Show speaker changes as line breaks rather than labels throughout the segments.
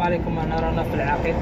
السلام عليكم. أنا رانا في العقيد.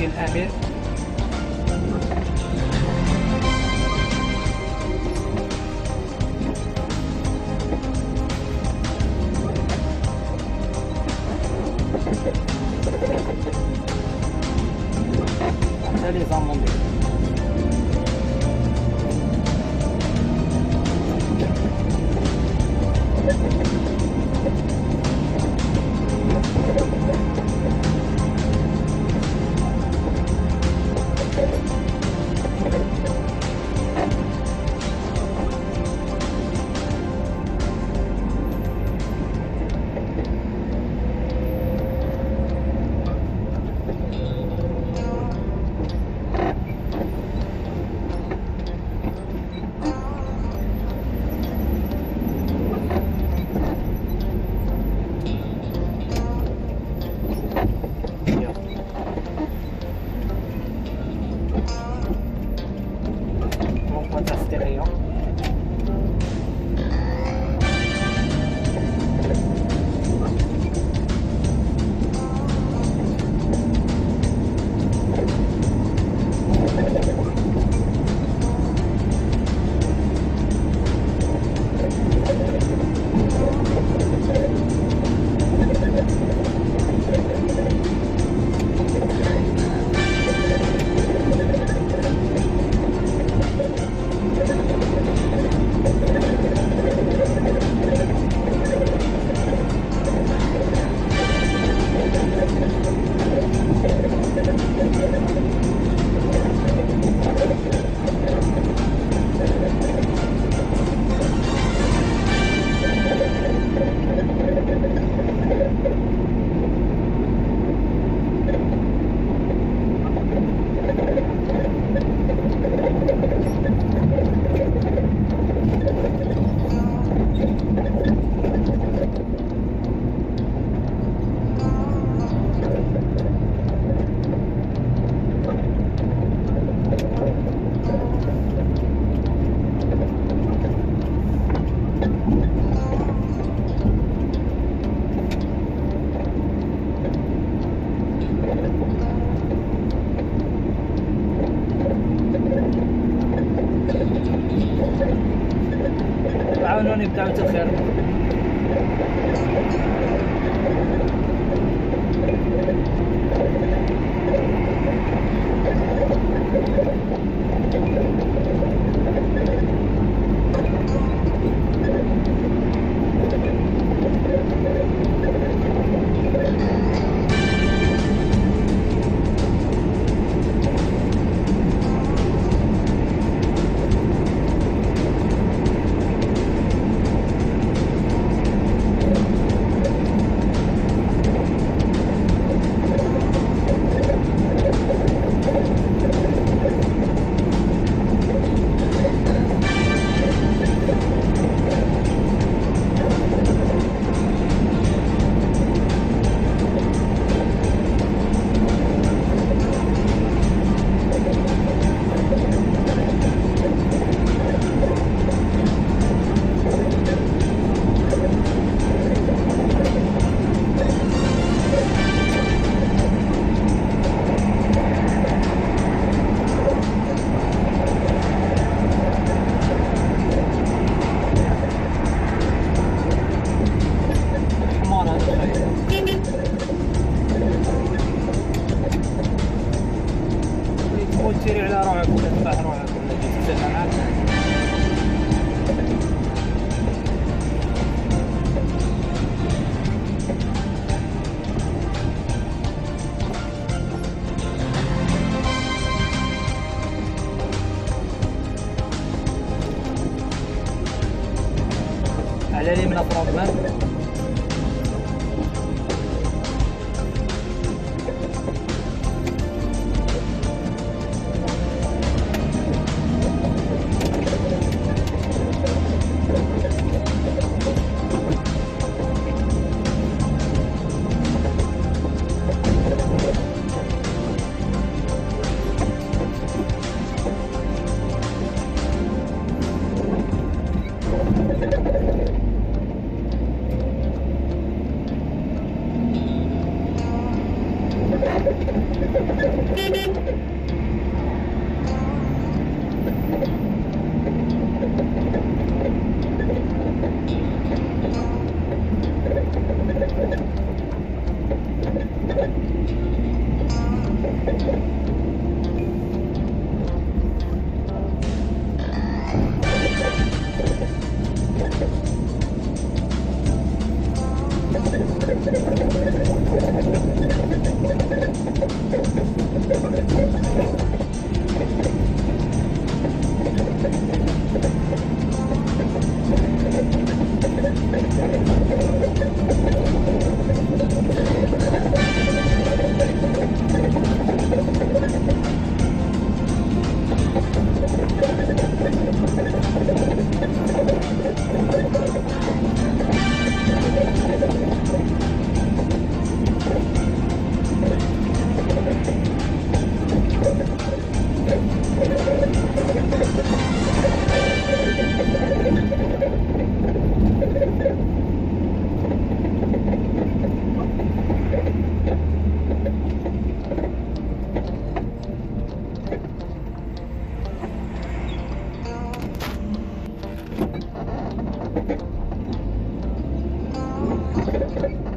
in MS بدعوة الخير Okay.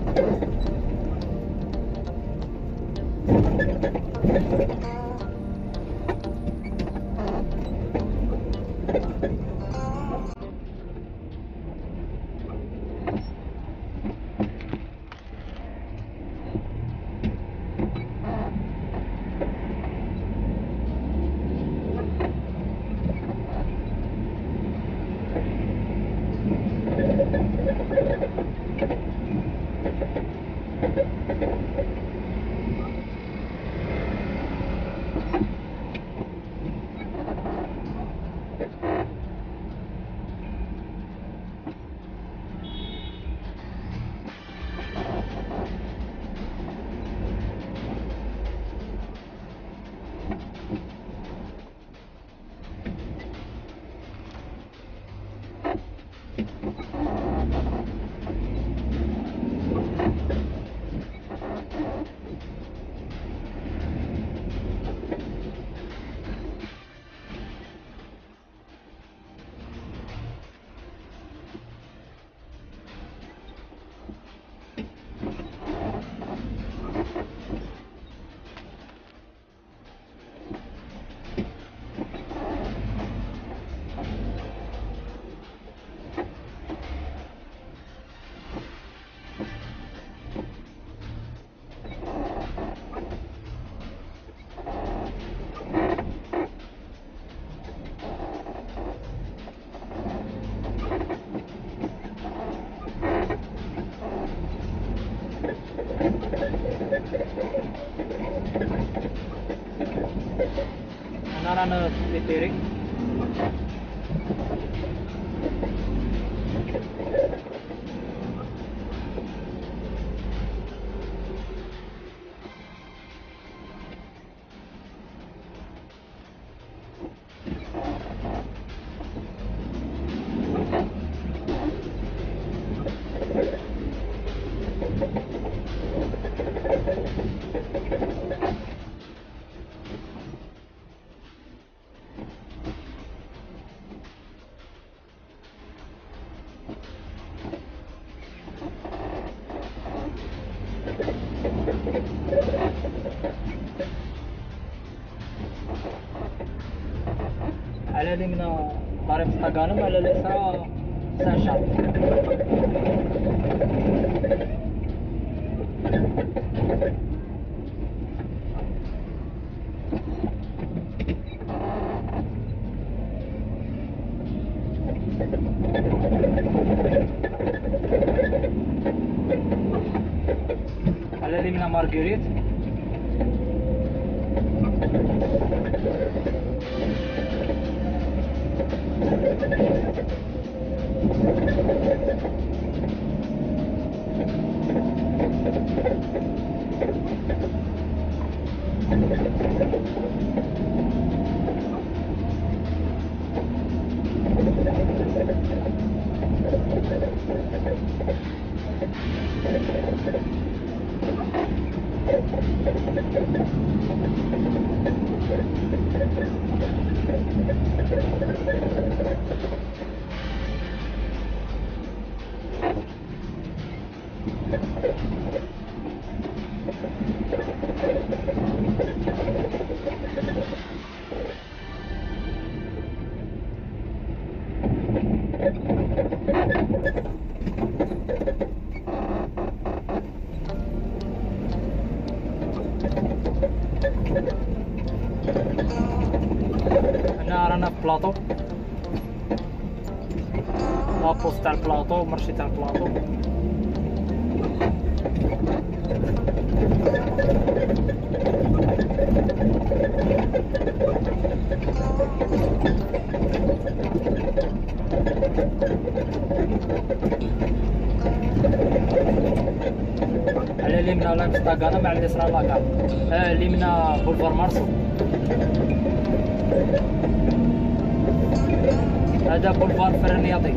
banana spirit. Alelina mare staganım, alele sa sen şap. Thank you. именно Маргарет. هنا رانا في لابوست تاع البلاطو مرشي تاع البلاطو على اليمنى لاكس طاقانا مع اليسرى لاكار آه اليمنى بولفار مارسو هذا بولفار فرنياطي